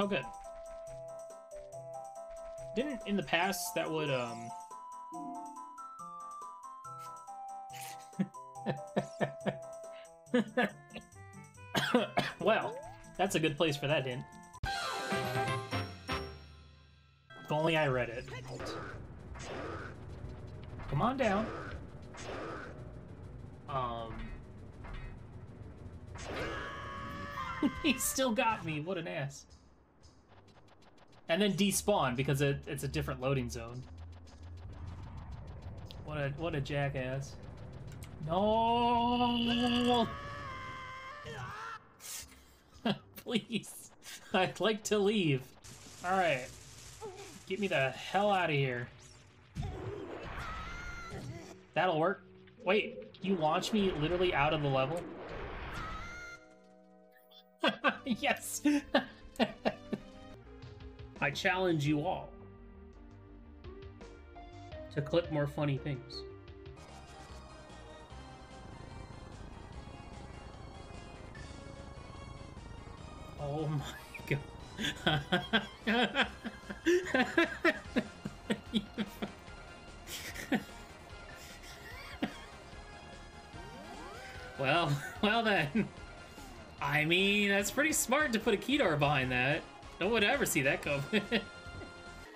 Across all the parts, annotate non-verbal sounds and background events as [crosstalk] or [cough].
Oh, good. Didn't in the past that would um. well, that's a good place for that hint. If only I read it. Come on down. Um. [laughs] he still got me. What an ass. And then despawn because it, it's a different loading zone. What a what a jackass. No. [laughs] Please. I'd like to leave. All right. Get me the hell out of here. That'll work. Wait, you launch me literally out of the level? [laughs] yes! [laughs] I challenge you all to clip more funny things. Oh my [laughs] god. well, [laughs] well then. I mean, that's pretty smart to put a Kedar behind that. No one would ever see that coming. [laughs]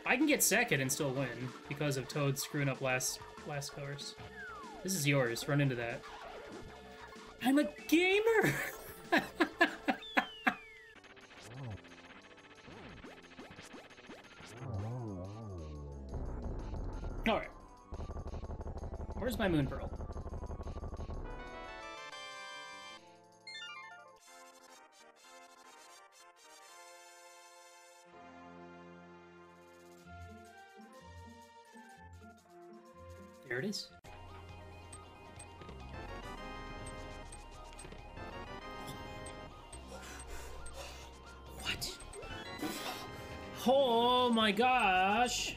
I can get second and still win because of Toad screwing up last last course. This is yours. Run into that. I'm a gamer. [laughs] All right. Where's my moon pearl? There it is. What? Oh my gosh!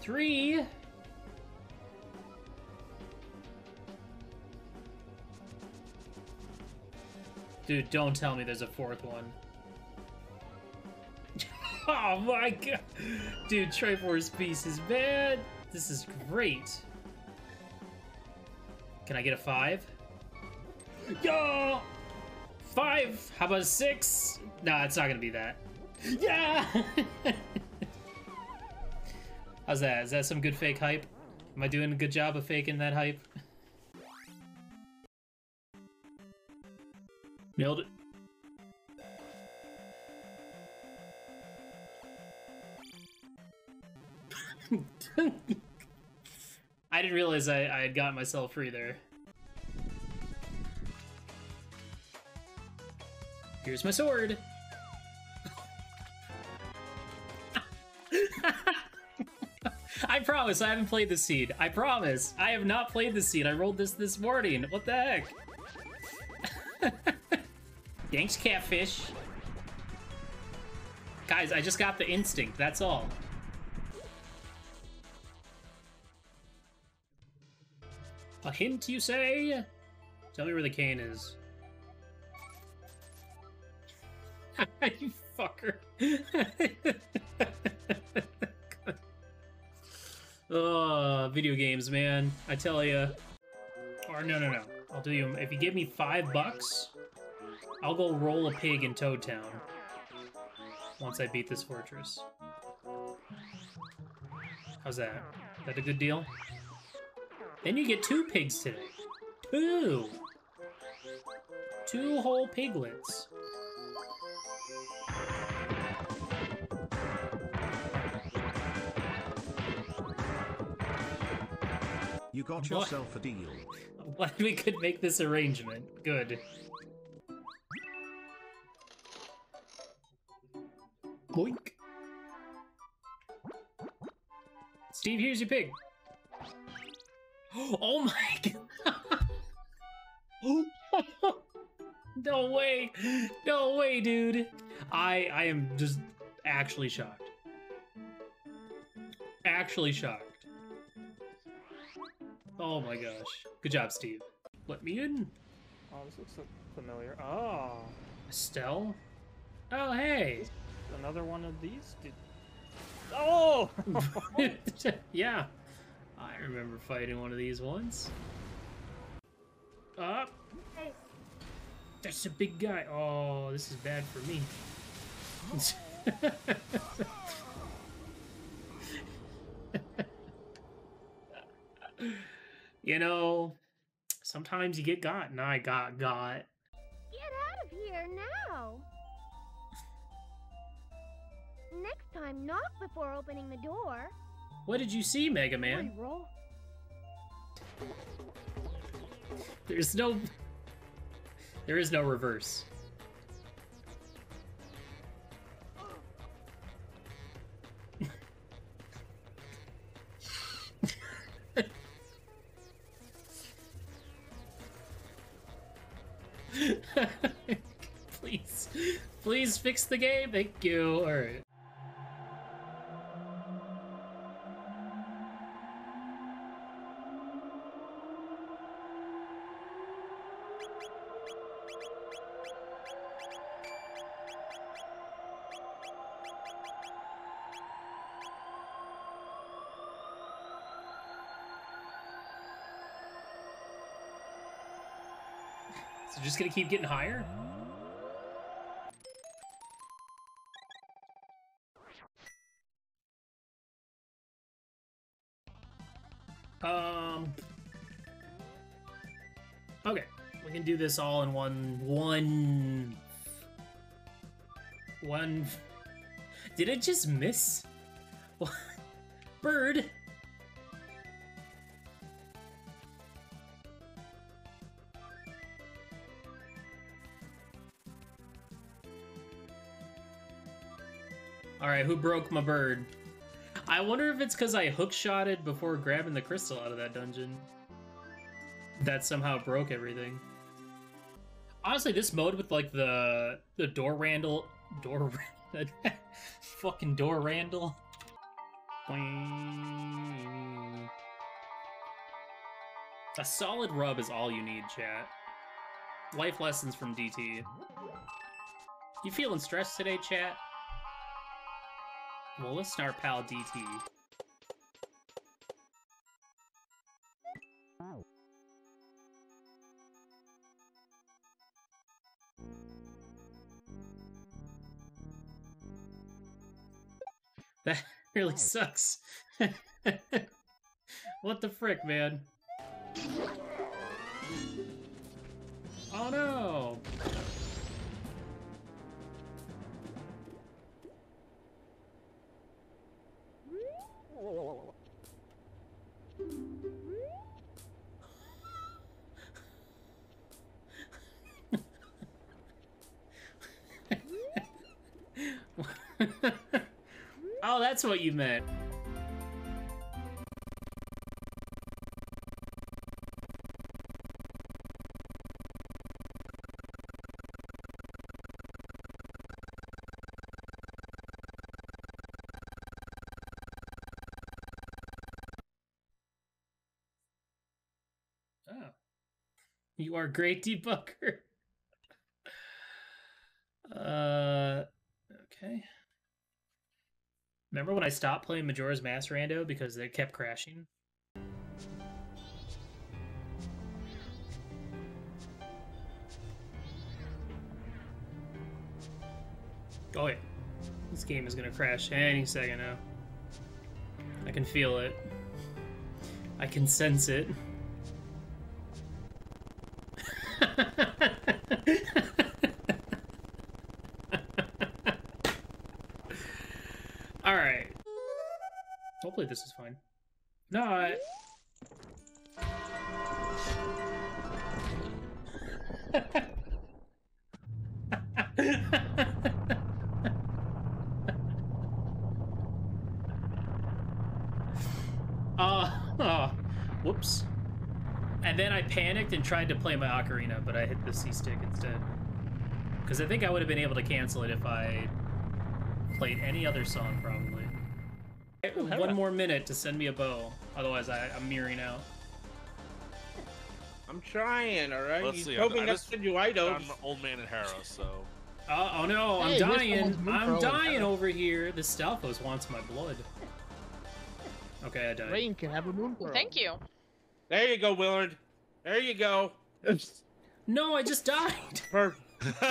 Three! Dude, don't tell me there's a fourth one. [laughs] oh my god! Dude, Triforce Pieces, man! This is great. Can I get a five? Yo! Five! How about a six? Nah, it's not gonna be that. Yeah! [laughs] How's that? Is that some good fake hype? Am I doing a good job of faking that hype? [laughs] Nailed it. [laughs] I didn't realize I, I had gotten myself free there. Here's my sword. [laughs] I promise I haven't played the seed. I promise. I have not played the seed. I rolled this this morning. What the heck? [laughs] Thanks, catfish. Guys, I just got the instinct. That's all. A hint, you say? Tell me where the cane is. [laughs] you fucker. [laughs] oh, video games, man. I tell you. Or no, no, no. I'll do you. If you give me five bucks, I'll go roll a pig in Toad Town. Once I beat this fortress. How's that? Is that a good deal? Then you get two pigs today. Two! Two whole piglets. You got What? yourself a deal. [laughs] I'm glad we could make this arrangement. Good. Boink. Steve, here's your pig. Oh my [laughs] god. no way. No way, dude. I I am just actually shocked. Actually shocked. Oh my gosh. Good job, Steve. Let me in. Oh, this looks so familiar. Oh. Estelle? Oh, hey. Another one of these? Did... Oh! [laughs] [laughs] yeah. Remember fighting one of these ones. Up. Oh. That's a big guy. Oh, this is bad for me. [laughs] you know, sometimes you get got, and I got got. Get out of here now! Next time, knock before opening the door. What did you see, Mega Man? Roll. There's no... There is no reverse. [laughs] please, please fix the game. Thank you. All right. So just gonna keep getting higher? Um. Okay, we can do this all in one, one, one. [laughs] Did it just miss? [laughs] What? Bird. Alright, who broke my bird? I wonder if it's because I hookshotted before grabbing the crystal out of that dungeon. That somehow broke everything. Honestly, this mode with like the the door rando door [laughs] fucking door rando. A solid rub is all you need, chat. Life lessons from DT. You feeling stressed today, chat? Well, let's start pal DT. That [laughs] really sucks. [laughs] what the frick, man? That's what you meant. Oh. You are great debugger. [laughs] Uh, okay. Remember when I stopped playing Majora's Mask Rando because it kept crashing? Oh yeah. This game is gonna crash any second now. I can feel it. I can sense it. Hopefully this is fine. No, I... [laughs] uh, oh, whoops. And then I panicked and tried to play my ocarina, but I hit the C stick instead. Because I think I would have been able to cancel it if I played any other song, probably. One more minute to send me a bow, otherwise I, I'm mirroring out. I'm trying, alright? Let's He's see, hoping I to just send you items. I'm Old Man in Harrow, so Uh, oh no, I'm Hey, dying. I'm dying over here. The Stalfos wants my blood. Okay, I died. Rain can have a moon pearl. Thank you. There you go, Willard. There you go. No, I just died. [laughs] Perfect. [laughs]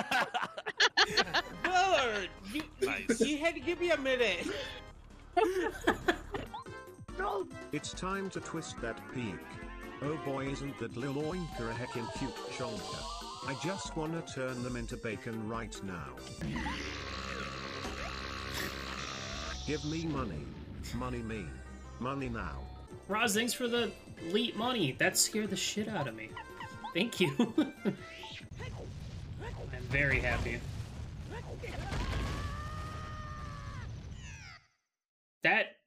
Willard, you, Nice. you had to give me a minute. [laughs] It's time to twist that peak. Oh boy, isn't that Lil Oinker a heckin' cute chonker? I just wanna turn them into bacon right now. Give me money. Money me. Money now. Roz, thanks for the elite money. That scared the shit out of me. Thank you. [laughs] I'm very happy. That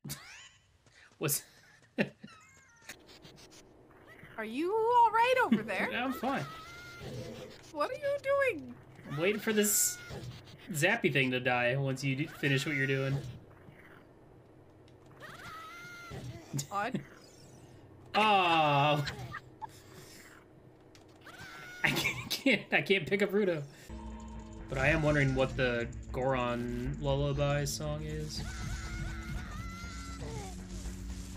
was. [laughs] Are you all right over [laughs] there? Yeah, I'm fine. what are you doing? I'm waiting for this zappy thing to die once you finish what you're doing. Odd. [laughs] Oh. I can't, can't I can't pick up Ruto. But I am wondering what the Goron lullaby song is.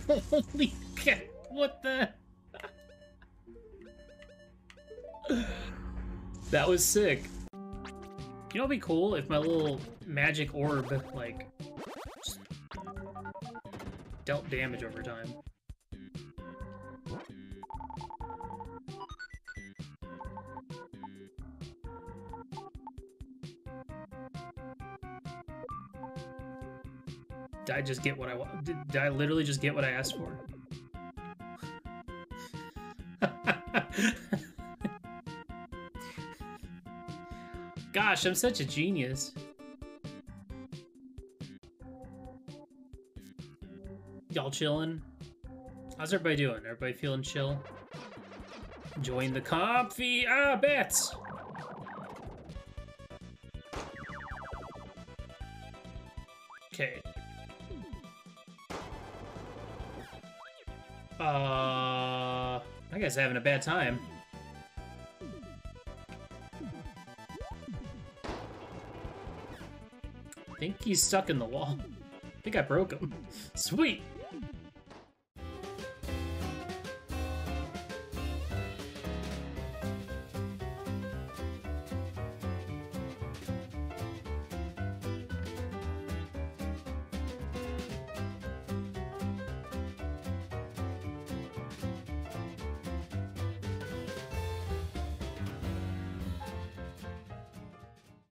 Holy cow! What the? that was sick. You know what'd be cool if my little magic orb like dealt damage over time. Did I just get what I want? Did, did I literally just get what I asked for? [laughs] Gosh, I'm such a genius. Y'all chilling? How's everybody doing? Everybody feeling chill? Join the comfy ah bets. Uh, I guess having a bad time. I think he's stuck in the wall. I think I broke him. [laughs] Sweet.